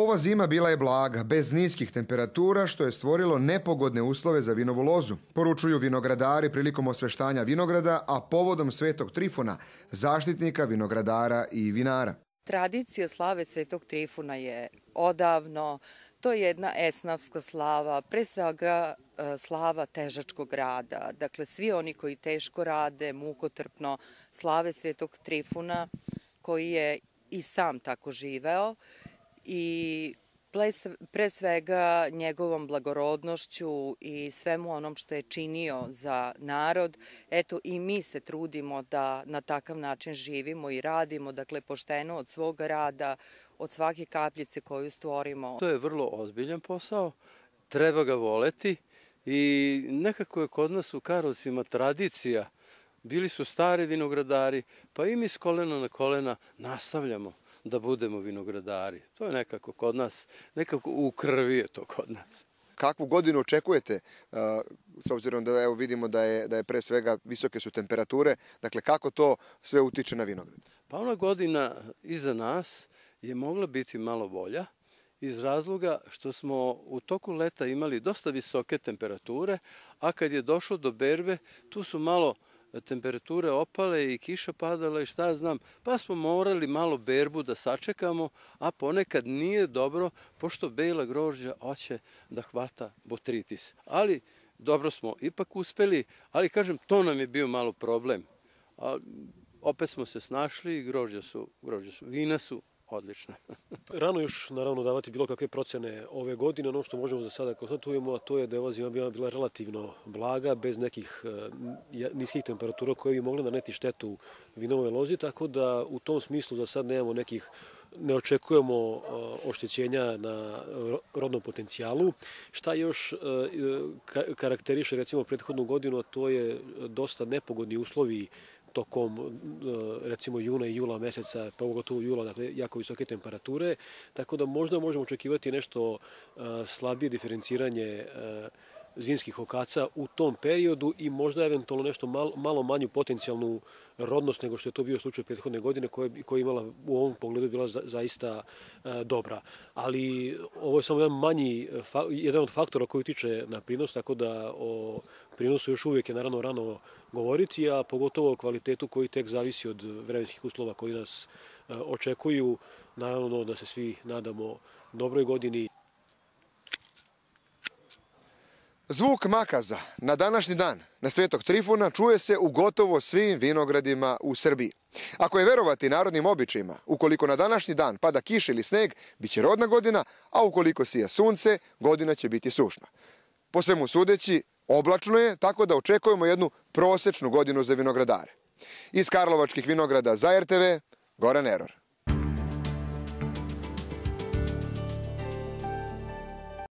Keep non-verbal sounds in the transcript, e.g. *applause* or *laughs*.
Ova zima bila je blaga, bez niskih temperatura, što je stvorilo nepogodne uslove za vinovu lozu, poručuju vinogradari prilikom osveštanja vinograda, a povodom Svetog Trifona, zaštitnika vinogradara i vinara. Tradicija slave Svetog Trifuna je odavno, to je jedna esnavska slava, pre svega e, slava težačkog rada. Dakle, svi oni koji teško rade, mukotrpno, slave Svetog Trifuna, koji je i sam tako živeo i pre svega njegovom blagorodnošću i svemu onom što je činio za narod, eto i mi se trudimo da na takav način živimo i radimo, dakle pošteno od svoga rada, od svake kapljice koju stvorimo. To je vrlo ozbiljan posao, treba ga voleti i nekako je kod nas u Karlovcima tradicija. Bili su stari vinogradari, pa i mi s kolena na kolena nastavljamo da budemo vinogradari. To je nekako kod nas, nekako u krvi je to kod nas. Kakvu godinu očekujete, uh, s obzirom da evo vidimo da je, da je pre svega visoke su temperature, dakle kako to sve utiče na vinograd? Pa ona godina iza nas je mogla biti malo bolja, iz razloga što smo u toku leta imali dosta visoke temperature, a kad je došlo do berbe, tu su malo temperature opale i kiša padala i šta znam, pa smo morali malo berbu da sačekamo, a ponekad nije dobro, pošto bela grožđa hoće da hvata botritis. Ali dobro smo ipak uspeli, ali kažem, to nam je bio malo problem. A, opet smo se snašli i grožđa su, grožđa su, vina su odlična. *laughs* Rano još naravno davati bilo kakve procene ove godine, ono što možemo za sada konstatujemo, a to je da je ova zima bila, relativno blaga, bez nekih uh, niskih temperatura koje bi mogle naneti štetu vinovoj lozi, tako da u tom smislu za sad nemamo nekih ne očekujemo uh, oštećenja na rodnom potencijalu. Šta još uh, karakteriše recimo prethodnu godinu, to je dosta nepogodni uslovi tokom e, recimo juna i jula meseca, pa pogotovo jula, dakle jako visoke temperature, tako da možda možemo očekivati nešto e, slabije diferenciranje e, zimskih okaca u tom periodu i možda eventualno nešto malo, malo manju potencijalnu rodnost nego što je to bio slučaj prethodne godine koja, koja je imala u ovom pogledu bila za, zaista e, dobra. Ali ovo je samo jedan manji, fa, jedan od faktora koji utiče na prinos, tako da o prinosu još uvijek je naravno rano govoriti, a pogotovo o kvalitetu koji tek zavisi od vremenskih uslova koji nas e, očekuju. Naravno da se svi nadamo dobroj godini. Zvuk makaza na današnji dan na Svetog Trifuna čuje se u gotovo svim vinogradima u Srbiji. Ako je verovati narodnim običajima, ukoliko na današnji dan pada kiš ili sneg, bit će rodna godina, a ukoliko sija sunce, godina će biti sušna. Po svemu sudeći, oblačno je, tako da očekujemo jednu prosečnu godinu za vinogradare. Iz Karlovačkih vinograda za RTV, Goran Eror.